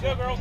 Go, girls.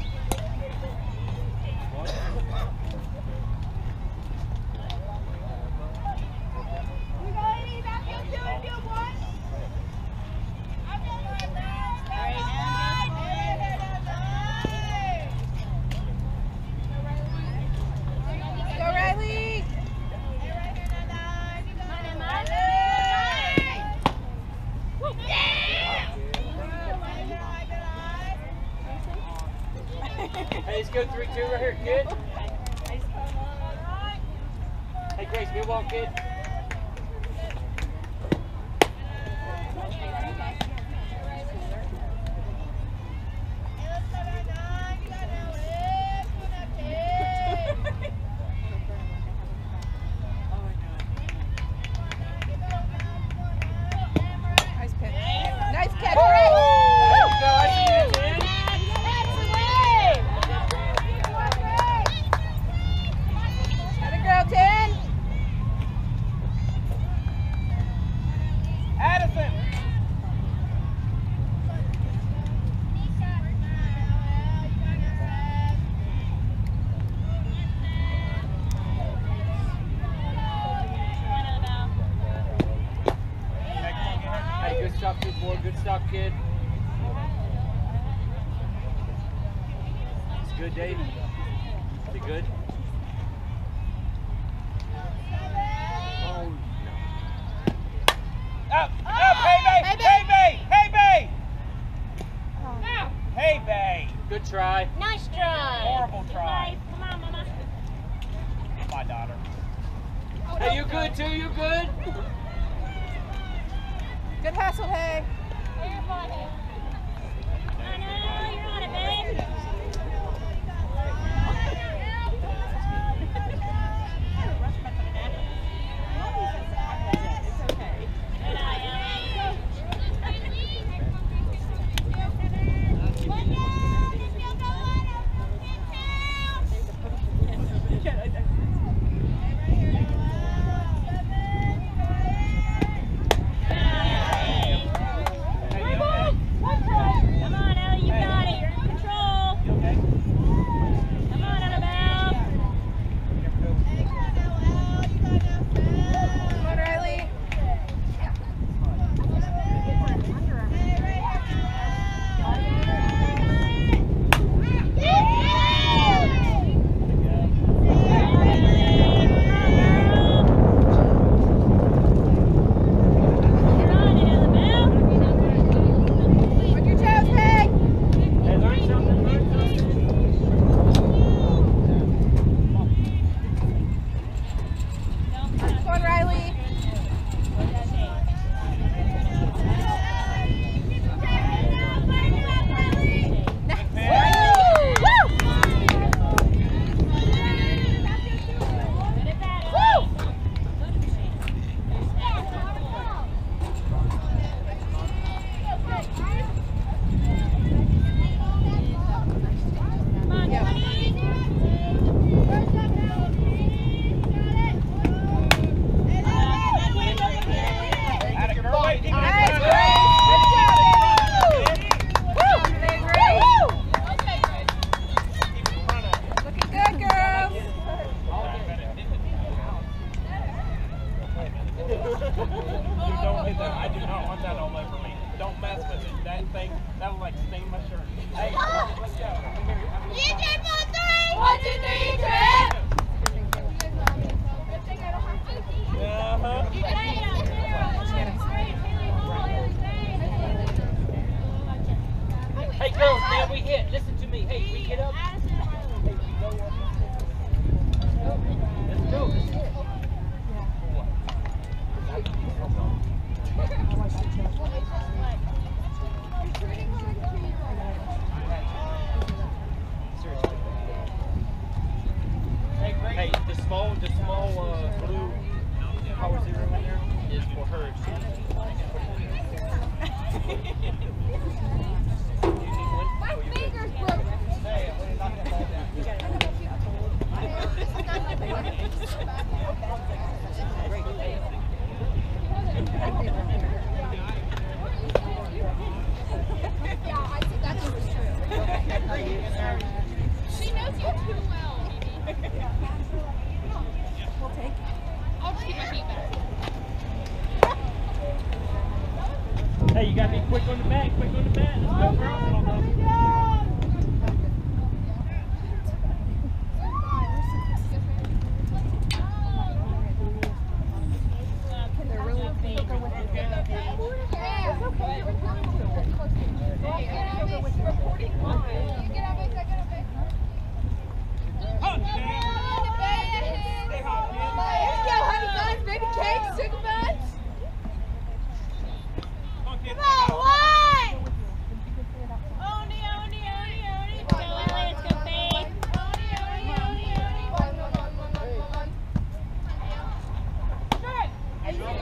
Hey,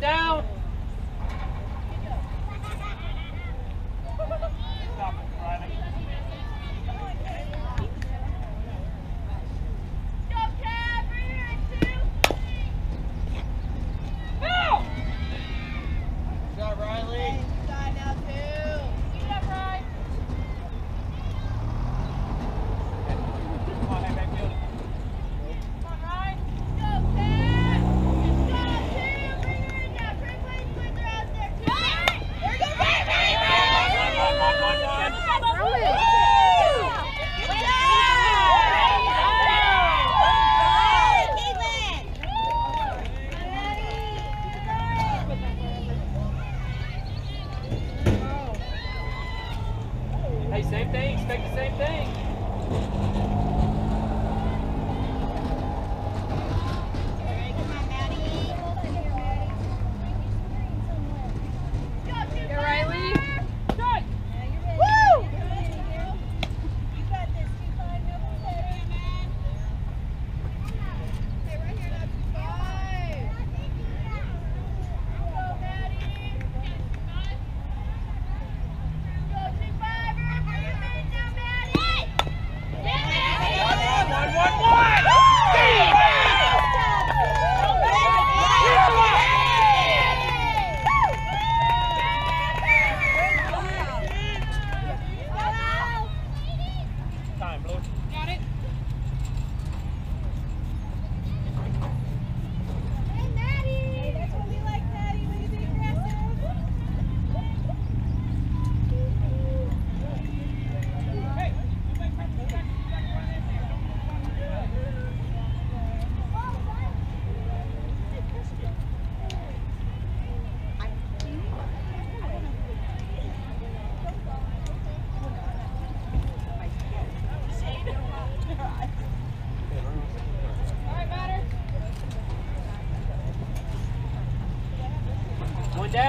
down.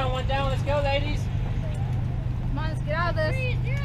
down, one down. Let's go, ladies. Come on, let's get out of this.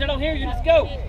I don't hear you. Just go.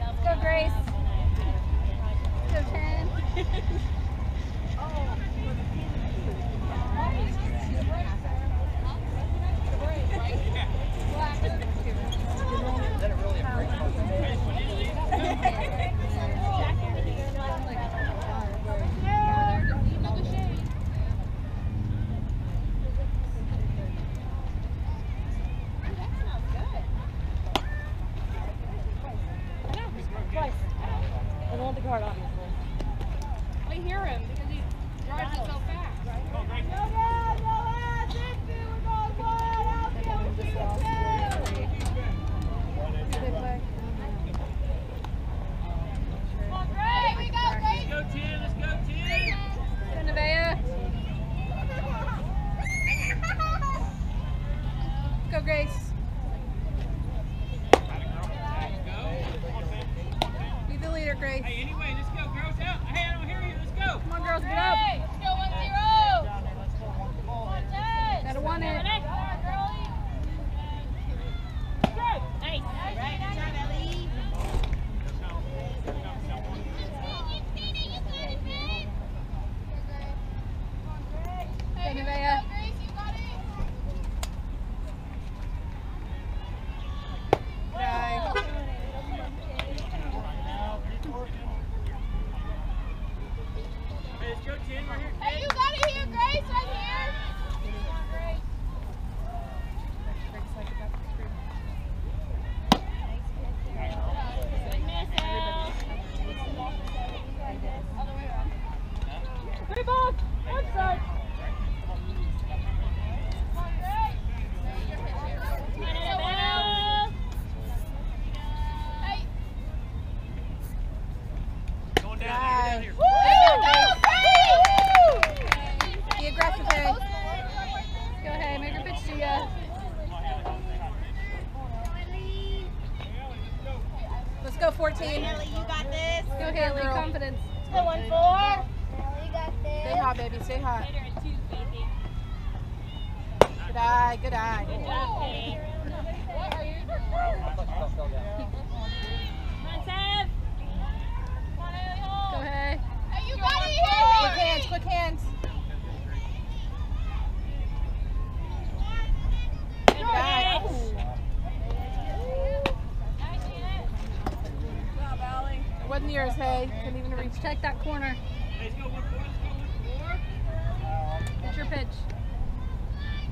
Check that corner. Let's go, one, four, let's go, one, four. It's your pitch.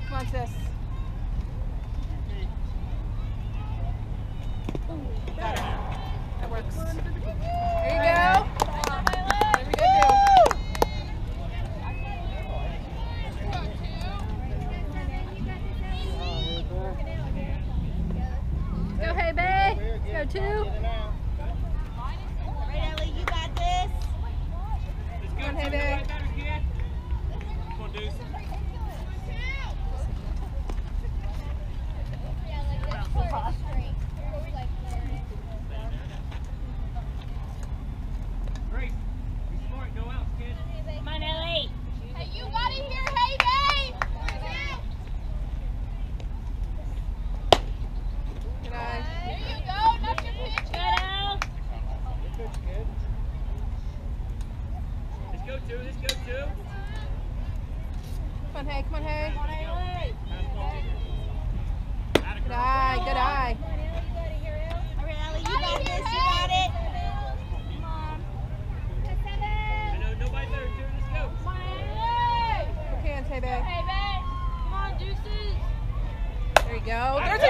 Come on, sis. Got her. That works. There you go. There we go, dude. Go, hey, babe. Let's go, two. you got this. Let's go, Come on, hey, two, babe. right better, kid. Come on, Deuce. Grace, be smart, go out, kid. Come on, Ellie. Hey, you got it here, hey, babe! Good eye. There you go, that's your pitch. Good, Elle. Let's go, two, let's go, two. Come on, hey. Come on, hey. Atta Good girl. eye. Good eye. All right, Ellie, you got this. You got it. Come on. I know nobody's there, two, let's go. Come on, Ellie. Quick hands, hey, babe. Hey, babe! Come on, deuces. There you go. There's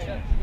that.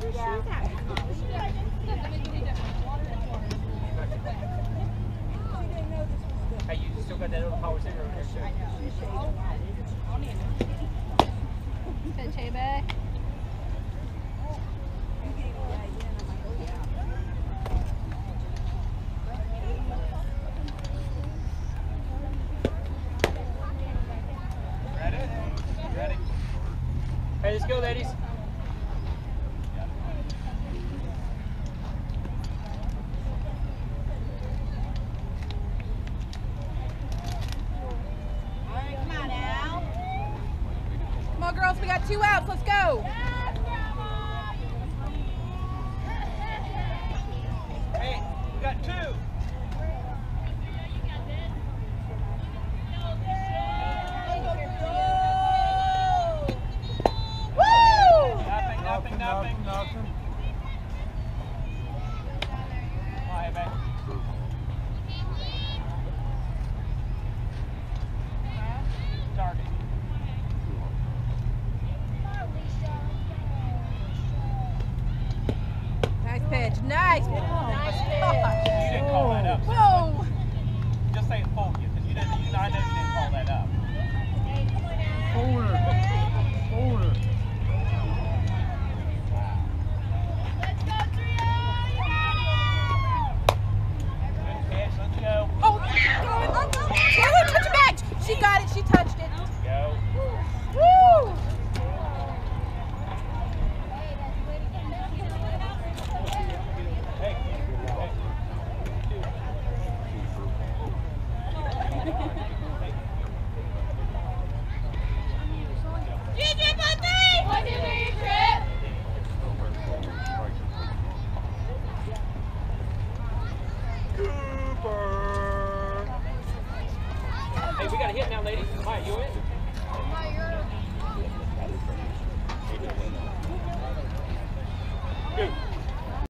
Hey, you still got that little power center over there, too. Good, Chebe. like